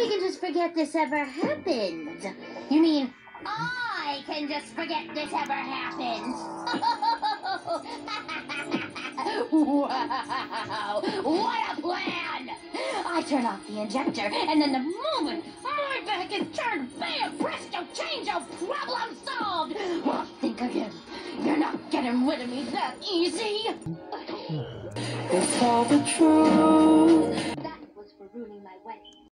we can just forget this ever happened. You mean I can just forget this ever happened? wow! What a plan! I turn off the injector, and then the moment my back is turned, bam, presto, change-o, problem solved! Well, think again. You're not getting rid of me that easy! It's all the truth. That was for ruining my wedding.